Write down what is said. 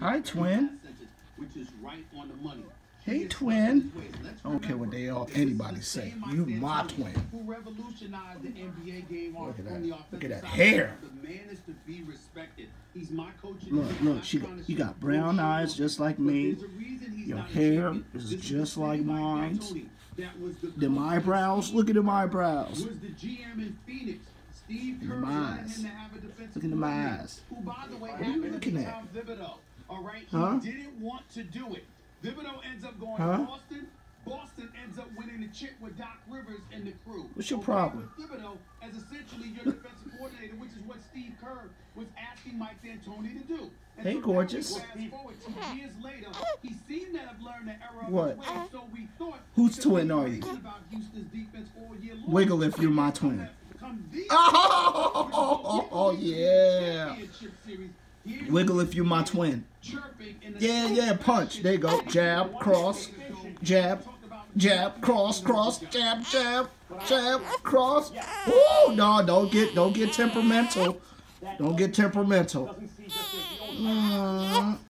Hi, twin. On the. Hey, twin. I don't care what they all anybody say. You my twin. Who revolutionized the NBA game Look at on that. Look at that hair. The man is to be respected. He's my coach. Look, look, she you got brown eyes just like me. Your hair is just like mine. Them eyebrows, look at eyebrows. The. Steve Look at my eyes. Look into my eyes. The at? All right, Huh? he didn't want to do it. Thibodeau ends up going Huh? to Boston. Boston ends up winning the chip with Doc Rivers and the crew. What's your Okay, problem? With Thibodeau as essentially your defensive coordinator, which is what Steve Kerr was asking Mike D'Antoni to do. And Hey, so gorgeous. forward years later, he seemed to have learned the error of What? his ways, so we thought Whose twin are you? about Houston's defense all year long. Wiggle if you're my twin. Come these- Oh, yeah. Wiggle if you're my twin. Yeah, yeah, punch. There you go. Jab, cross, jab, jab, cross, cross, jab, jab, jab, cross. Ooh, no, don't get, don't get temperamental. Don't get temperamental. Mm.